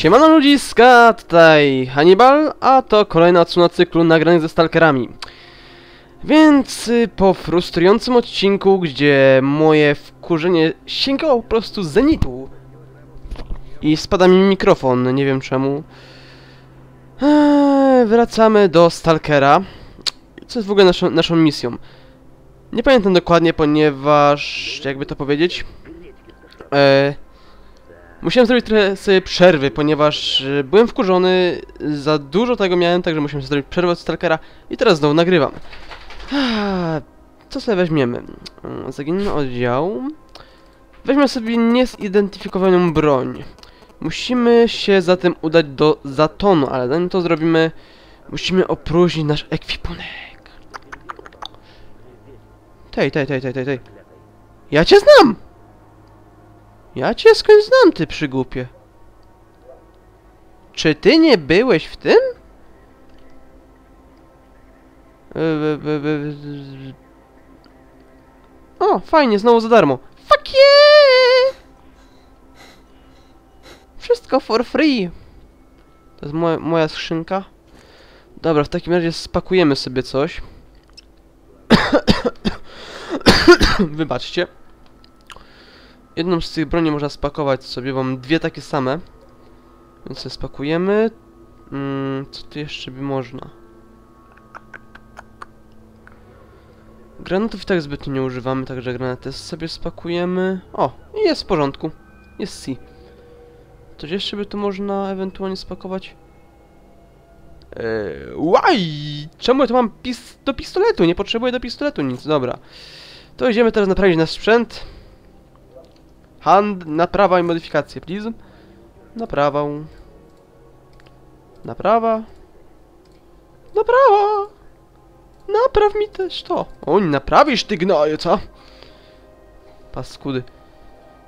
Siemano ludziska, tutaj Hannibal, a to kolejna odsłona cyklu nagranych ze stalkerami. Więc y, po frustrującym odcinku, gdzie moje wkurzenie sięgało po prostu zenitu i spada mi mikrofon, nie wiem czemu, eee, wracamy do stalkera, co jest w ogóle naszą, naszą misją. Nie pamiętam dokładnie, ponieważ, jakby to powiedzieć, eee, Musiałem zrobić trochę sobie przerwy, ponieważ e, byłem wkurzony, za dużo tego miałem, także musiałem zrobić przerwę od Stalkera i teraz znowu nagrywam. Co sobie weźmiemy? Mm, Zaginiony oddział. Weźmy sobie niezidentyfikowaną broń. Musimy się zatem udać do Zatonu, ale zanim to zrobimy, musimy opróżnić nasz ekwipunek. Tej, tej, tej, tej, tej, tej. Ja cię znam! Ja cię skąd znam, ty przygłupie. Czy ty nie byłeś w tym? E, O, fajnie, znowu za darmo. Fuck yeah! Wszystko for free. To jest moja, moja skrzynka. Dobra, w takim razie spakujemy sobie coś. Wybaczcie. Jedną z tych broni można spakować sobie, mam dwie takie same. Więc sobie spakujemy. Mm, co tu jeszcze by można? Granatów i tak zbytnio nie używamy, także granaty sobie spakujemy. O, jest w porządku. Jest C. Coś jeszcze by tu można ewentualnie spakować? Eee, łaj! Czemu ja tu mam pis do pistoletu? Nie potrzebuję do pistoletu nic, dobra. To idziemy teraz naprawić nasz sprzęt. Hand, naprawa i modyfikacje, please. Naprawa. Naprawa. Naprawa. Napraw mi też to. O, nie naprawisz ty gnoju, co? Paskudy.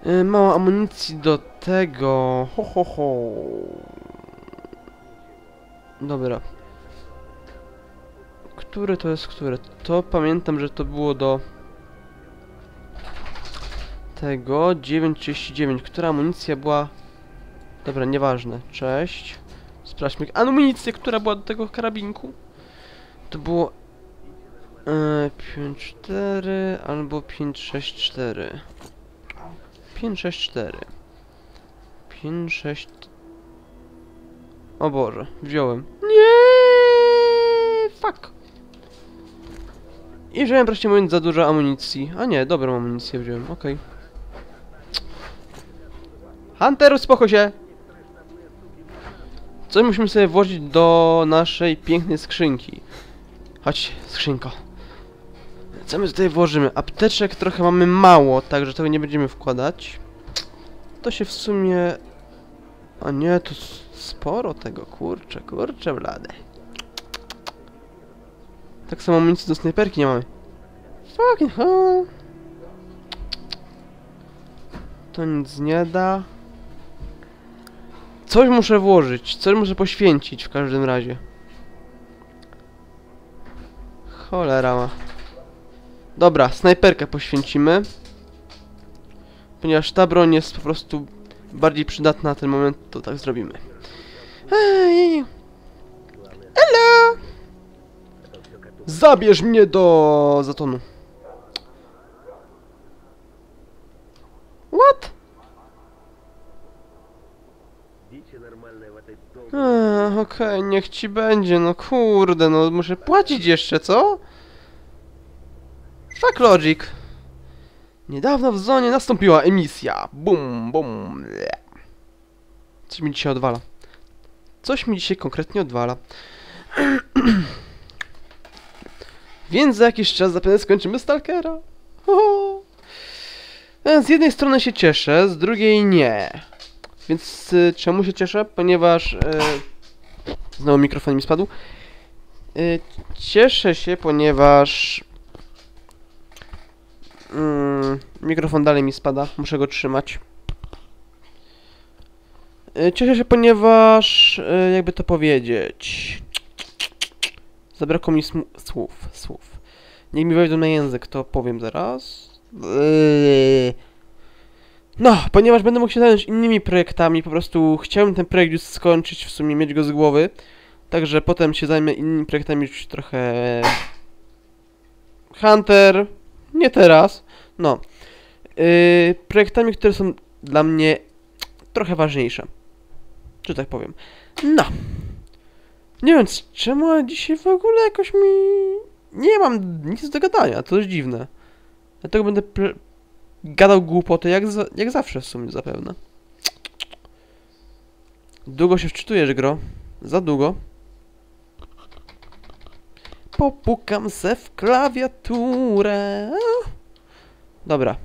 Yy, mało amunicji do tego. Ho, ho, ho. Dobra. Które to jest które? To pamiętam, że to było do tego 9.39. Która amunicja była... Dobra, nieważne. Cześć. Sprawdźmy amunicję, która była do tego karabinku. To było... E, 5.4 albo 5.6.4. 5.6.4. 5.6... O Boże, wziąłem. Nie, Fuck! I wziąłem, proszę mówiąc, za dużo amunicji. A nie, dobrą amunicję wziąłem, okej. Hunter, uspokój się! Coś musimy sobie włożyć do naszej pięknej skrzynki. Chodź, skrzynko. Co my tutaj włożymy? Apteczek trochę mamy mało, także tego nie będziemy wkładać. To się w sumie... A nie, to sporo tego, kurczę, kurczę blade. Tak samo amunicji do snajperki nie mamy. Fucking hell. To nic nie da. Coś muszę włożyć, coś muszę poświęcić w każdym razie. Cholera ma. Dobra, snajperkę poświęcimy. Ponieważ ta broń jest po prostu bardziej przydatna na ten moment, to tak zrobimy. Ej! Hello! Zabierz mnie do zatonu. What? Eee, Okej, niech ci będzie, no kurde, no muszę płacić jeszcze, co? Fuck logic. Niedawno w zonie nastąpiła emisja. Bum, bum. Coś mi dzisiaj odwala. Coś mi dzisiaj konkretnie odwala. Więc za jakiś czas zapewne skończymy Stalkera. Z jednej strony się cieszę, z drugiej nie. Więc y, czemu się cieszę? Ponieważ... Y, znowu mikrofon mi spadł. Y, cieszę się, ponieważ... Mm, mikrofon dalej mi spada, muszę go trzymać. Y, cieszę się, ponieważ... Y, jakby to powiedzieć... Zabrakło mi słów, słów. Niech mi wejdą na język, to powiem zaraz. Yy. No, ponieważ będę mógł się zająć innymi projektami, po prostu chciałem ten projekt już skończyć, w sumie mieć go z głowy. Także potem się zajmę innymi projektami już trochę... Hunter, nie teraz, no. Yy, projektami, które są dla mnie trochę ważniejsze. Że tak powiem. No. Nie wiem czemu, dzisiaj w ogóle jakoś mi... Nie mam nic do gadania, to jest dziwne. Dlatego będę gadał głupoty jak, za, jak zawsze w sumie zapewne. Długo się wczytujesz, gro? Za długo. Popukam se w klawiaturę. Dobra.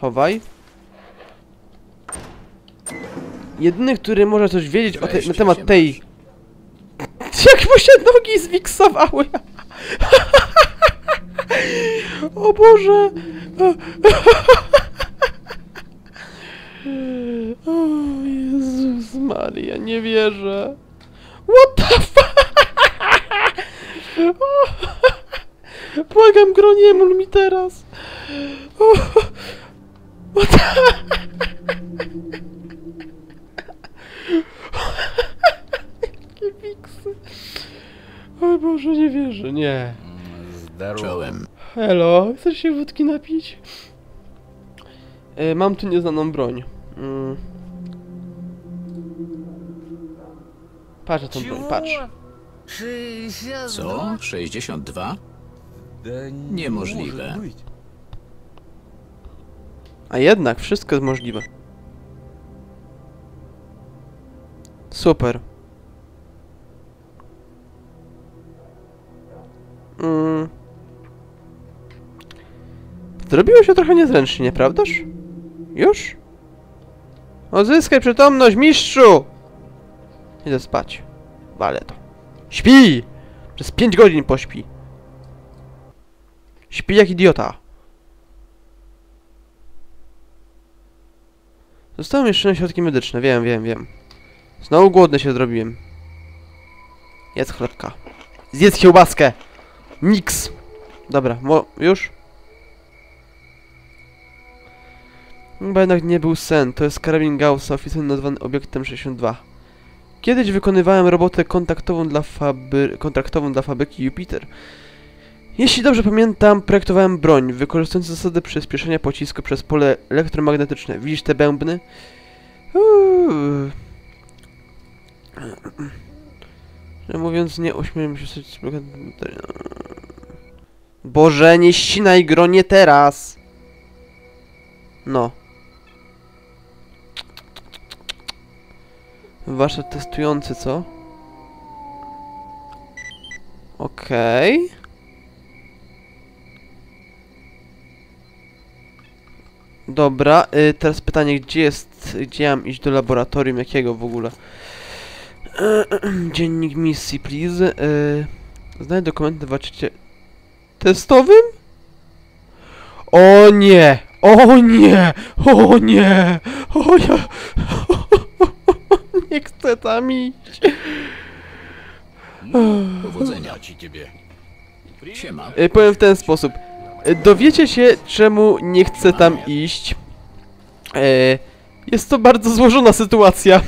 Chowaj. Jedyny, który może coś wiedzieć o te, na temat tej... Jak mu się nogi zwiksowały! o Boże! O Jezus Maria, nie wierzę. What the fuck? Błagam, gro, nie mi teraz. O, What the... Jakie fiksy. O Boże, nie wierzę, nie. Czołem. Hello, chcesz się wódki napić? E, mam tu nieznaną broń. Mm. Patrz na tą broń, patrz. Co? 62? Niemożliwe. A jednak, wszystko jest możliwe. Super. Mm. Zrobiło się trochę niezręcznie, nieprawdaż? Już? Odzyskaj przytomność, mistrzu! Idę spać. Wale to. Śpi! Przez 5 godzin pośpi. Śpi jak idiota. Zostały jeszcze na środki medyczne, wiem, wiem, wiem. Znowu głodny się zrobiłem. Jedz chlebka. Zjedz kiełbaskę! Niks! Dobra, mo... już? Chyba jednak nie był sen, to jest karabin Gaussa, oficjalnie nazwany obiektem 62. Kiedyś wykonywałem robotę kontaktową dla kontraktową dla fabryki Jupiter. Jeśli dobrze pamiętam, projektowałem broń, wykorzystując zasadę przyspieszenia pocisku przez pole elektromagnetyczne. Widzisz te bębny? Uuu. Mówiąc nie ośmieliłem się stać... Boże, nie ścinaj gro, nie teraz! No. Warsztat testujący, co? Okej. Dobra, y, teraz pytanie, gdzie jest, gdzie mam iść do laboratorium, jakiego w ogóle? Dziennik misji, please. Y, znajdź dokumenty testowym? O nie! O nie! O nie! O ja... Nie chcę tam iść. Powodzenia ci ciebie. Siema. Y, powiem w ten sposób. Y, Dowiecie się, czemu nie chcę tam iść. E, jest to bardzo złożona sytuacja.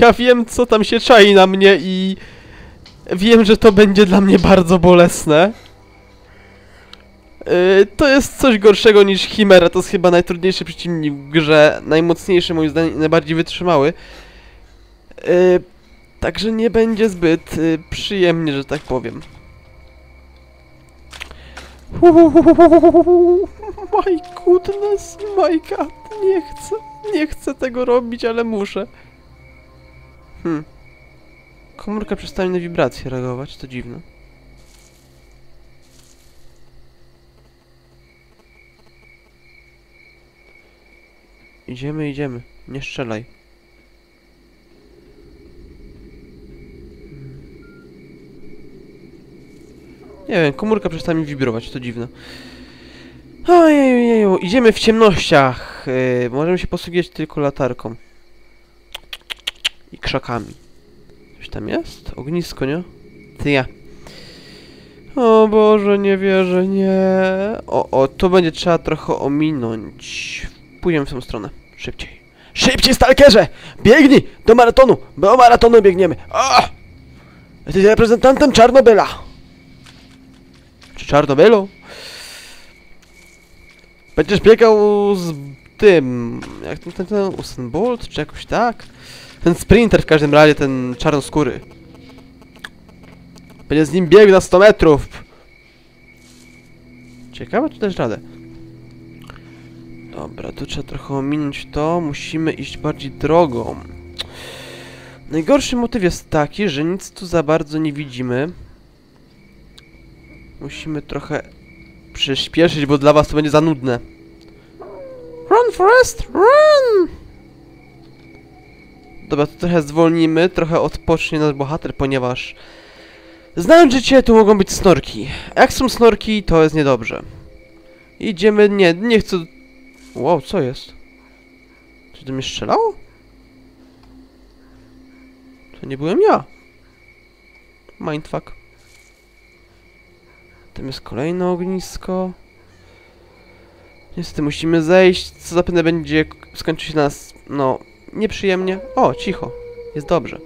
Ja wiem, co tam się czai na mnie i wiem, że to będzie dla mnie bardzo bolesne. E, to jest coś gorszego niż Chimera, to jest chyba najtrudniejszy przeciwnik w grze, najmocniejszy moim zdaniem najbardziej wytrzymały. E, także nie będzie zbyt e, przyjemnie, że tak powiem. My goodness, my god, nie chcę, nie chcę tego robić, ale muszę. Hmm. Komórka przestaje na wibracje reagować, to dziwne. Idziemy, idziemy, nie strzelaj. Nie wiem, komórka przestała mi wibrować, to dziwne. Ojeju, idziemy w ciemnościach. Yy, możemy się posługiwać tylko latarką. I krzakami. Coś tam jest? Ognisko, nie? Ty ja. O Boże, nie wierzę, nie. O, o, to będzie trzeba trochę ominąć. Pójdziemy w tą stronę. Szybciej. Szybciej, stalkerze! Biegnij! Do maratonu! Do maratonu biegniemy! O! Jesteś reprezentantem Czarnobyla! Czy Czarnobylu? Będziesz biegał z tym... Jak ten, ten, ten Usain Bolt, czy jakoś tak? Ten sprinter w każdym razie, ten czarnoskóry. Będzie z nim biegł na 100 metrów. Ciekawe, czy też radę. Dobra, tu trzeba trochę ominąć to. Musimy iść bardziej drogą. Najgorszy motyw jest taki, że nic tu za bardzo nie widzimy. Musimy trochę przyspieszyć, bo dla was to będzie za nudne. Run, Forest, run! Dobra, to trochę zwolnimy, trochę odpocznie nasz bohater, ponieważ... Znając życie, tu mogą być snorki. Jak są snorki, to jest niedobrze. Idziemy, nie, nie chcę... Wow, co jest? Czy to mnie strzelało? To nie byłem ja. Mindfuck. Tam jest kolejne ognisko. Niestety musimy zejść, co zapewne będzie skończy się nas, no, nieprzyjemnie. O, cicho. Jest dobrze.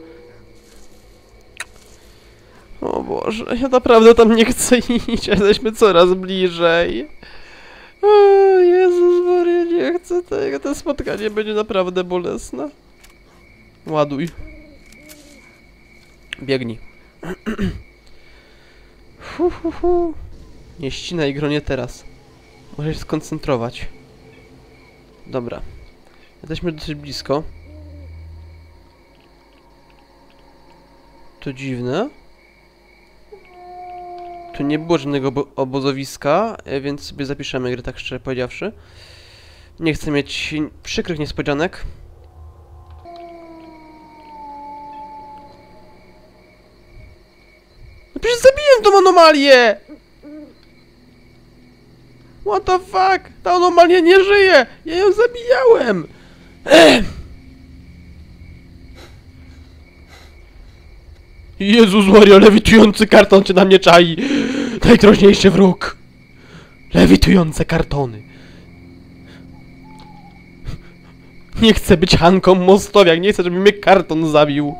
O Boże, ja naprawdę tam nie chcę iść, jesteśmy coraz bliżej. O Jezus Maria, nie chcę tego, to spotkanie będzie naprawdę bolesne. Ładuj. Biegnij. Fu, fu, fu. Nie ścinaj gronie teraz. Możesz się skoncentrować. Dobra. Jesteśmy dosyć blisko. To dziwne. Tu nie było żadnego obo- obozowiska, e, więc sobie zapiszemy grę, tak szczerze powiedziawszy. Nie chcę mieć przykrych niespodzianek. Przecież zabiłem tą anomalię! What the fuck? Ta anomalia nie żyje! Ja ją zabijałem! Ech. Jezus Maria, lewitujący karton cię na mnie czai! Najgroźniejszy wróg! Lewitujące kartony! Nie chcę być Hanką Mostowiak, nie chcę, żeby mnie karton zabił!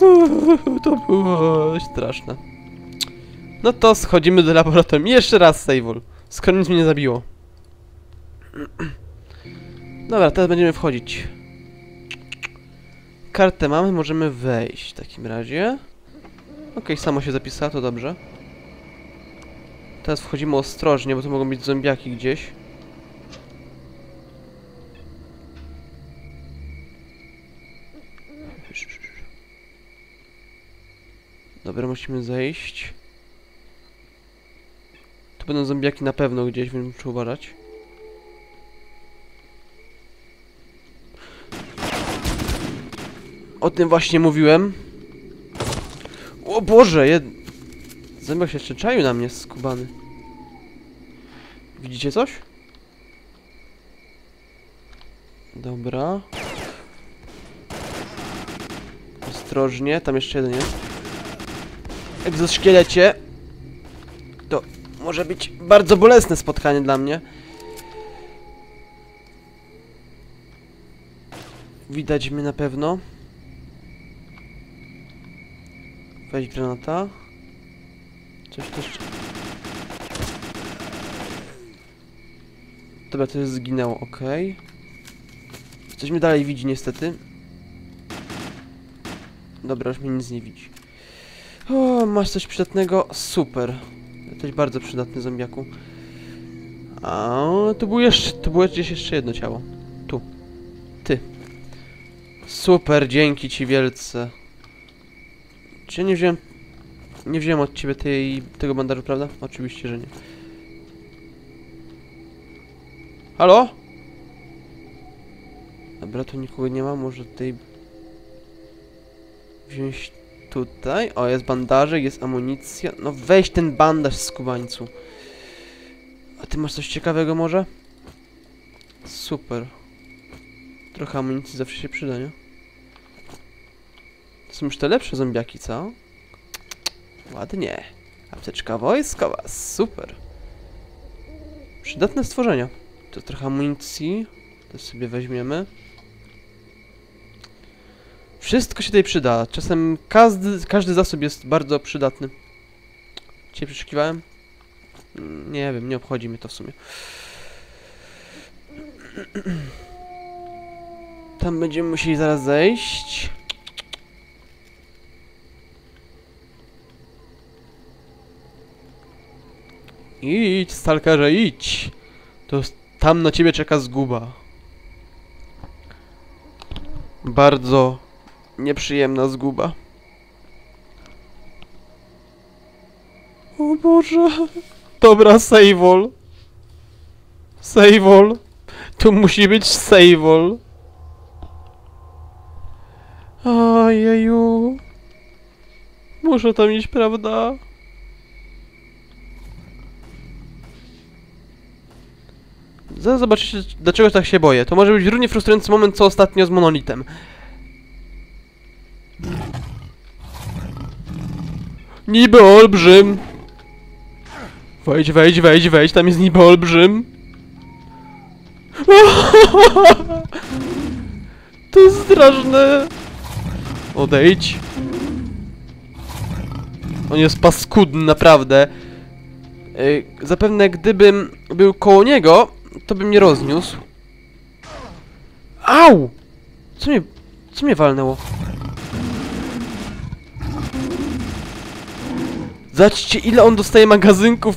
To było straszne. No to schodzimy do laboratorium. Jeszcze raz Sejwol. Skoro nic mnie nie zabiło. Dobra, teraz będziemy wchodzić. Kartę mamy, możemy wejść w takim razie. Okej, samo się zapisała, to dobrze. Teraz wchodzimy ostrożnie, bo tu mogą być zombiaki gdzieś. Dobra, musimy zejść. Tu będą zombiaki na pewno gdzieś, więc muszę uważać. O tym właśnie mówiłem. O Boże, jed... Zębak się jeszcze czaił na mnie, skubany. Widzicie coś? Dobra. Ostrożnie, tam jeszcze jeden jest. Egzoszkielecie. To może być bardzo bolesne spotkanie dla mnie. Widać mnie na pewno. Weź granata. Coś też... Dobra, to jest zginęło, ok. Coś mnie dalej widzi niestety. Dobra, już mnie nic nie widzi. O, masz coś przydatnego? Super. Jesteś bardzo przydatny, zombiaku. A, tu było jeszcze, tu było gdzieś jeszcze jedno ciało. Tu. Ty. Super, dzięki ci wielce. Czy ja nie wziąłem... Nie wziąłem od ciebie tej, tego bandażu, prawda? Oczywiście, że nie. Halo? Dobra, tu nikogo nie ma, może tutaj... Wziąć tutaj. O, jest bandażek, jest amunicja. No weź ten bandaż, skubańcu. A ty masz coś ciekawego może? Super. Trochę amunicji zawsze się przyda, nie? To są już te lepsze zombiaki, co? Ładnie. Apteczka wojskowa, super. Przydatne stworzenia. To trochę amunicji. To sobie weźmiemy. Wszystko się tutaj przyda. Czasem każdy, każdy zasób jest bardzo przydatny. Cię przeszukiwałem? Mm, Nie wiem, nie obchodzi mnie to w sumie. Tam będziemy musieli zaraz zejść. Idź, stalkerze, idź! To tam na ciebie czeka zguba. Bardzo nieprzyjemna zguba. O Boże. Dobra, saveol. Saveol. Tu musi być saveol. Ojeju. Muszę tam iść, prawda? Zaraz zobaczycie, dlaczego tak się boję. To może być równie frustrujący moment, co ostatnio z monolitem. Niby olbrzym. Wejdź, wejdź, wejdź, wejdź, tam jest niby olbrzym. To jest straszne. Odejdź. On jest paskudny, naprawdę. Ej, Zapewne gdybym był koło niego, to bym nie rozniósł. Au! Co mnie... Co mnie walnęło? Zobaczcie ile on dostaje magazynków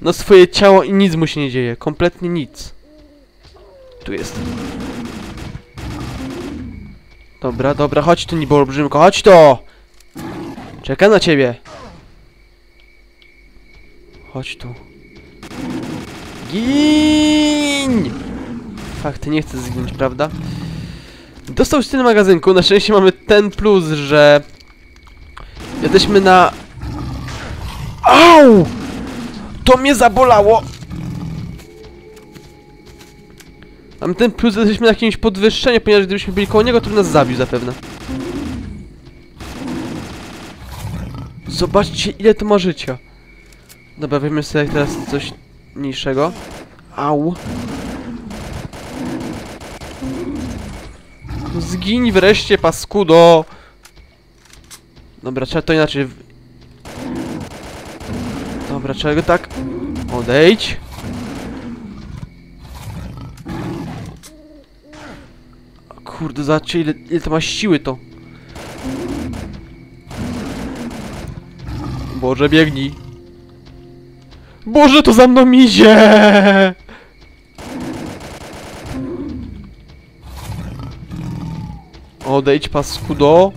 na swoje ciało i nic mu się nie dzieje. Kompletnie nic. Tu jest. Dobra, dobra, chodź tu niby olbrzymko, chodź to! Czekam na ciebie. Chodź tu. Gin! Fakt, nie chcę zginąć, prawda? Dostał się ten magazynku, na szczęście mamy ten plus, że... Jesteśmy na... Au! To mnie zabolało! Mam ten plus, że jesteśmy na jakimś podwyższeniu, ponieważ gdybyśmy byli koło niego, to by nas zabił zapewne. Zobaczcie, ile to ma życia. Dobra, weźmy sobie teraz coś mniejszego. Au. Zgiń wreszcie, paskudo! Dobra, trzeba to inaczej... Dobra, trzeba go tak... Odejdź. Kurde, zobaczcie ile, ile to ma siły to. Boże, biegnij. Boże, to za mną idzie! Odejdź, paskudo.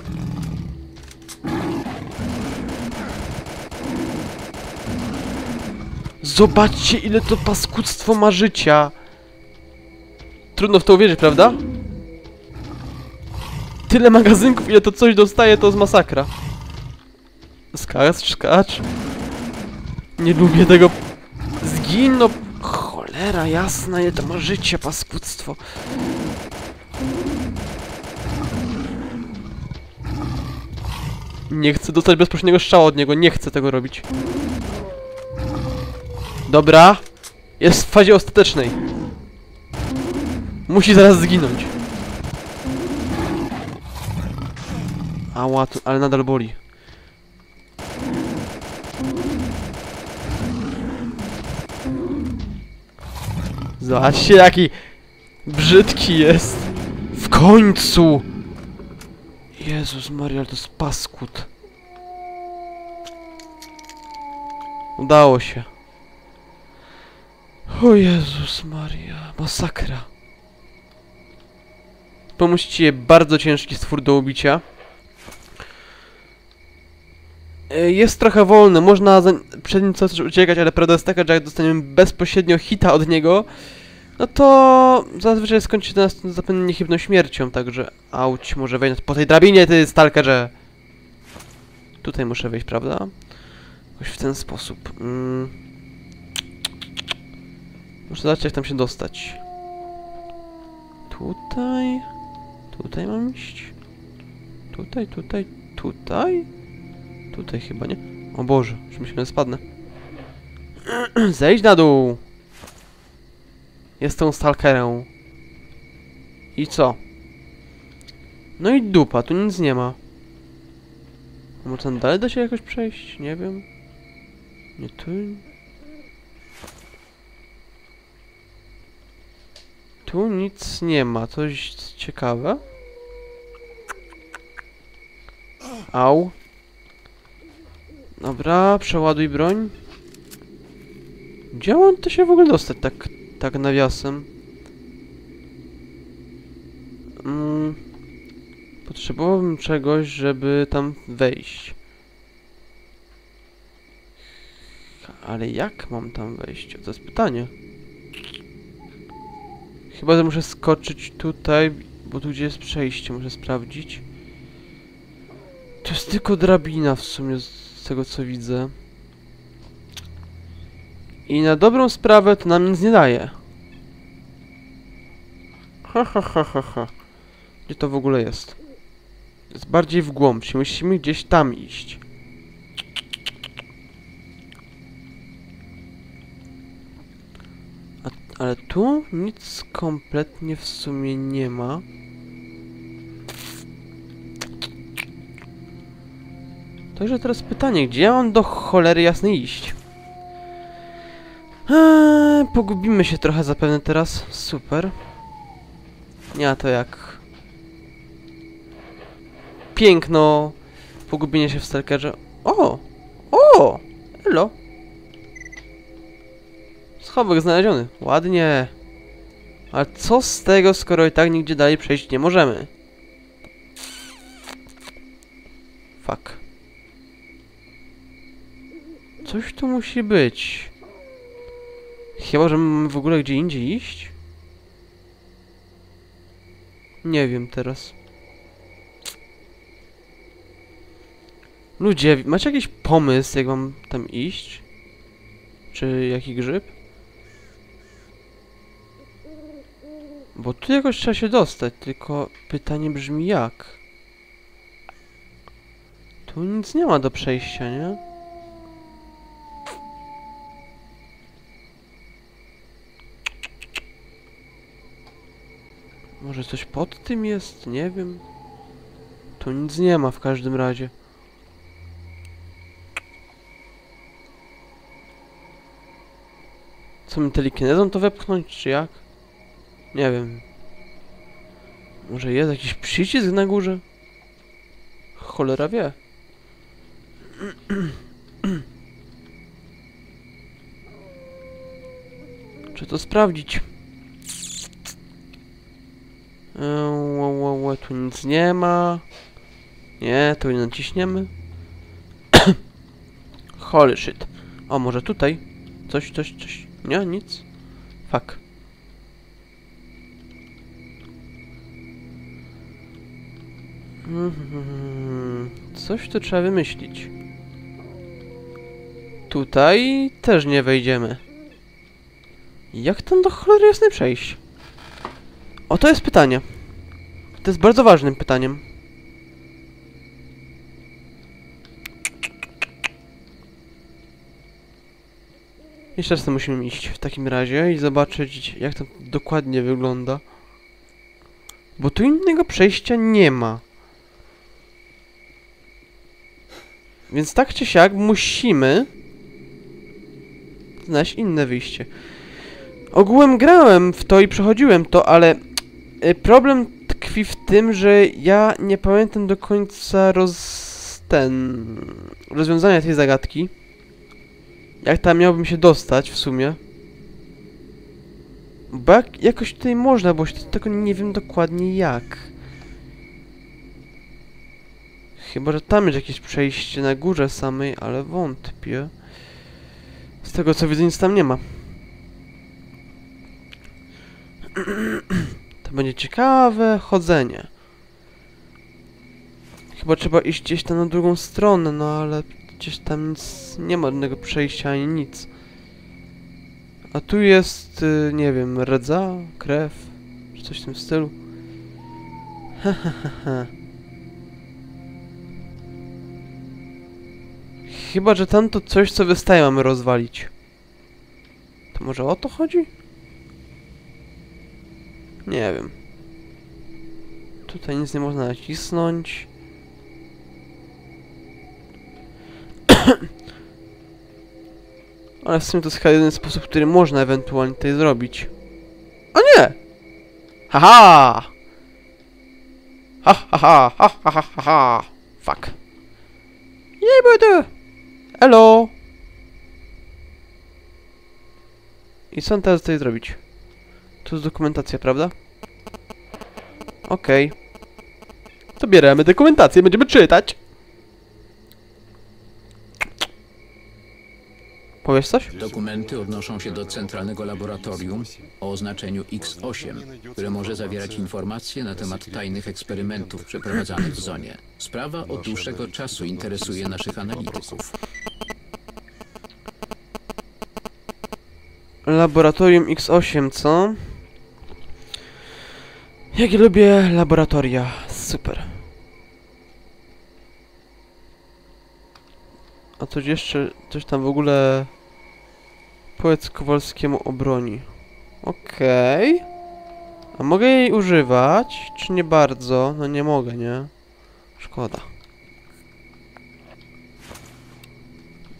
Zobaczcie, ile to paskudztwo ma życia. Trudno w to uwierzyć, prawda? Tyle magazynków, ile to coś dostaje, to jest masakra. Skacz, skacz. Nie lubię tego. Zgin, no. Cholera jasna, ile to ma życie, paskudztwo. Nie chcę dostać bezpośredniego strzału od niego, nie chcę tego robić. Dobra. Jest w fazie ostatecznej. Musi zaraz zginąć. Ała, to, ale nadal boli. Zobaczcie jaki brzydki jest. W końcu! Jezus Maria, to jest paskut. Udało się. O Jezus Maria, masakra. Pomóżcie bardzo ciężki stwór do ubicia. E, Jest trochę wolny, można przed nim coś uciekać, ale prawda jest taka, że jak dostaniemy bezpośrednio hita od niego, no to zazwyczaj skończy się to nas zapewne niechybną śmiercią, także auć, może wejść po tej drabinie, ty stalkerze. Tutaj muszę wejść, prawda? Jakoś w ten sposób. Mm. Muszę zobaczyć, jak tam się dostać. Tutaj... Tutaj mam iść? Tutaj, tutaj, tutaj? Tutaj chyba nie. O Boże, już myślałem, że spadnę. Zejdź na dół! Jestem stalkerem. I co? No i dupa, tu nic nie ma. Może tam dalej da się jakoś przejść? Nie wiem. Nie tu. Tu nic nie ma, coś ciekawe. Au. Dobra, przeładuj broń. Gdzie on to się w ogóle dostać tak, tak nawiasem? Mm, potrzebowałbym czegoś, żeby tam wejść. Ale jak mam tam wejść? To jest pytanie. Chyba, że muszę skoczyć tutaj, bo tu gdzie jest przejście, muszę sprawdzić. To jest tylko drabina w sumie, z tego co widzę. I na dobrą sprawę to nam nic nie daje. Ha ha ha ha ha. Gdzie to w ogóle jest? Jest bardziej w głąb, musimy gdzieś tam iść. Ale tu nic kompletnie w sumie nie ma. Także teraz pytanie, gdzie ja mam do cholery jasnej iść? Eee, pogubimy się trochę zapewne teraz. Super. Nie, a to jak... Piękno pogubienie się w Stalkerze. O! O! Elo! Schowek znaleziony. Ładnie. Ale co z tego, skoro i tak nigdzie dalej przejść nie możemy? Fuck. Coś tu musi być. Chyba, że mamy w ogóle gdzie indziej iść? Nie wiem teraz. Ludzie, macie jakiś pomysł, jak mam tam iść? Czy jaki grzyb? Bo tu jakoś trzeba się dostać, tylko pytanie brzmi jak? Tu nic nie ma do przejścia, nie? Może coś pod tym jest? Nie wiem. Tu nic nie ma w każdym razie. Co mi telekinezą to wepchnąć, czy jak? Nie wiem. Może jest jakiś przycisk na górze? Cholera wie. Czy to sprawdzić? Eee, tu nic nie ma. Nie, tu nie naciśniemy. Holy shit. O, może tutaj? Coś, coś, coś. Nie, nic. Fuck. Mhm, Coś tu trzeba wymyślić. Tutaj też nie wejdziemy. Jak tam do cholery jasnej przejść? O, to jest pytanie. To jest bardzo ważnym pytaniem. Jeszcze raz musimy iść w takim razie i zobaczyć, jak to dokładnie wygląda. Bo tu innego przejścia nie ma. Więc tak czy siak musimy znaleźć inne wyjście. Ogółem grałem w to i przechodziłem to, ale y, problem tkwi w tym, że ja nie pamiętam do końca roz... ten... rozwiązania tej zagadki. Jak tam miałbym się dostać w sumie. Bo jak, jakoś tutaj można, bo tego nie wiem dokładnie jak. Chyba, że tam jest jakieś przejście na górze samej, ale wątpię. Z tego co widzę nic tam nie ma. To będzie ciekawe chodzenie. Chyba trzeba iść gdzieś tam na drugą stronę, no ale gdzieś tam nic nie ma żadnego przejścia ani nic. A tu jest, y, nie wiem, rdza, krew, czy coś w tym stylu. Chyba, że tamto coś, co wystaje, mamy rozwalić. To może o to chodzi? Nie wiem. Tutaj nic nie można nacisnąć. Ale w sumie to jest chyba jedyny sposób, który można ewentualnie tutaj zrobić. O nie! Haha! Ha ha ha ha ha ha ha ha Fuck. Nie będę! Hello! I co teraz tutaj zrobić? To jest dokumentacja, prawda? Okej. To bieremy dokumentację, będziemy czytać. Powiesz coś? Dokumenty odnoszą się do centralnego laboratorium o oznaczeniu X8, które może zawierać informacje na temat tajnych eksperymentów przeprowadzanych w zonie. Sprawa od dłuższego czasu interesuje naszych analityków. Laboratorium X8, co? Jak ja lubię laboratoria. Super. A coś jeszcze, coś tam w ogóle... Powiedz Kowalskiemu o broni. Okej. A mogę jej używać? Czy nie bardzo? No nie mogę, nie? Szkoda.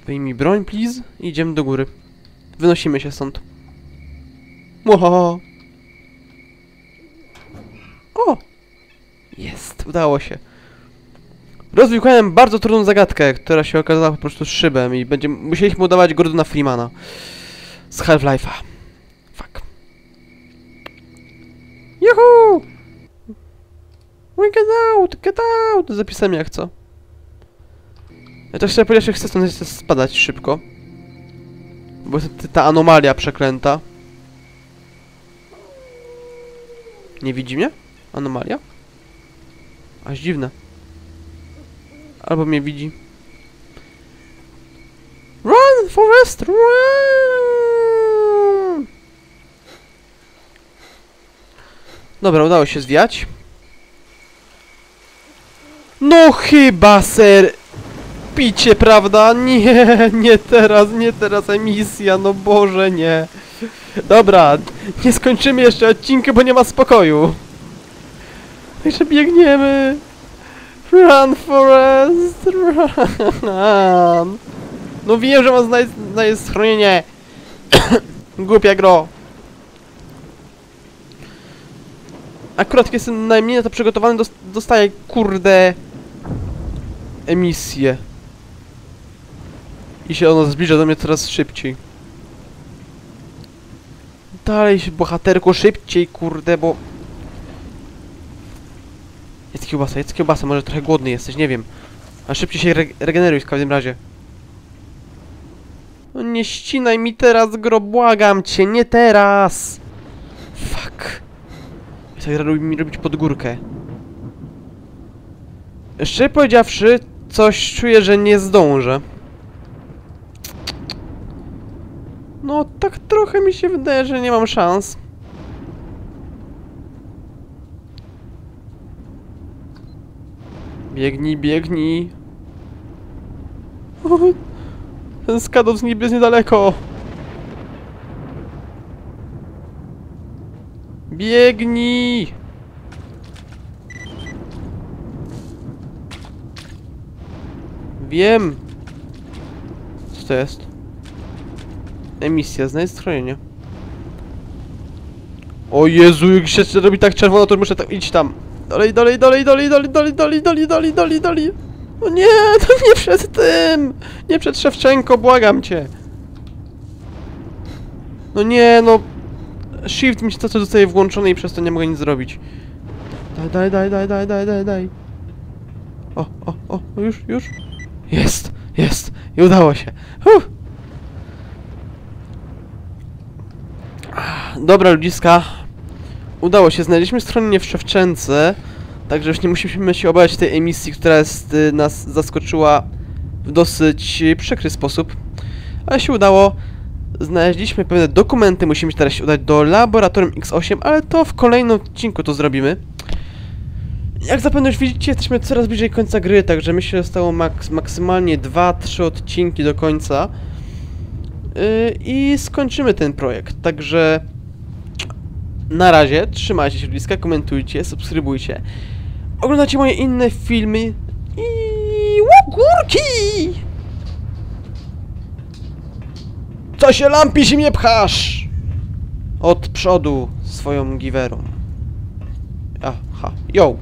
Wyjmij broń, please. Idziemy do góry. Wynosimy się stąd. Ło! O! Jest, udało się. Rozwiązałem bardzo trudną zagadkę, która się okazała po prostu szybem i będziemy musieliśmy udawać Gordona Freemana z Half-Life'a. Fuck. Juhu! We get out, get out! Zapisałem jak co. Ja też chciałem powiedzieć, że chcę stąd spadać szybko. Bo ta, ta anomalia przeklęta. Nie widzi mnie? Anomalia? Aż dziwne. Albo mnie widzi. Run, Forest, run! Dobra, udało się zwiać. No chyba, ser... Picie, prawda? Nie, nie teraz, nie teraz emisja, no Boże, nie. Dobra, nie skończymy jeszcze odcinka, bo nie ma spokoju. Jeszcze biegniemy. Run, Forest, run. No wiem, że mam znaleźć, znaleźć schronienie. Głupia gro. Akurat jak jestem najmniej na to przygotowany, dos- dostaję, kurde, emisję. I się ono zbliża do mnie coraz szybciej. Dalej się, bohaterko, szybciej, kurde, bo... Jest kiełbasa, jest kiełbasa, może trochę głodny jesteś, nie wiem. A szybciej się re regeneruj w każdym razie. No nie ścinaj mi teraz, gro, błagam cię, nie teraz! Fuck. Tak robi mi robić pod górkę. Szczerze powiedziawszy, coś czuję, że nie zdążę. No, tak trochę mi się wydaje, że nie mam szans. Biegnij, biegnij. Ten skadów z niby jest niedaleko. Biegnij! Wiem. Co to jest? Emisja, znajdź schronienie. O Jezu, jak się robi tak czerwono, to muszę tam iść tam. Dalej, dalej, dalej, dalej, dalej, dalej, dalej, dalej, dalej, dalej, dalej. O nie, to nie przed tym! Nie przed Szewczenko, błagam cię. No nie, no... Shift mi się to co zostaje włączony i przez to nie mogę nic zrobić. Daj, daj, daj, daj, daj, daj, daj, daj. O, o, o, już, już. Jest, jest. I udało się. Huh. Dobra, ludziska. Udało się, znaleźliśmy schronienie w Szewczence. Także już nie musimy się obawiać tej emisji, która jest, y, nas zaskoczyła w dosyć przykry sposób. Ale się udało. Znaleźliśmy pewne dokumenty, musimy teraz się udać do laboratorium X8, ale to w kolejnym odcinku to zrobimy. Jak zapewne już widzicie, jesteśmy coraz bliżej końca gry, także myślę, że zostało maks maksymalnie 2-3 odcinki do końca. Yy, I skończymy ten projekt, także na razie, trzymajcie się bliska, komentujcie, subskrybujcie. Oglądajcie moje inne filmy i łogórki! Co się lampisz i mnie pchasz? Od przodu swoją giwerą. Aha, yo!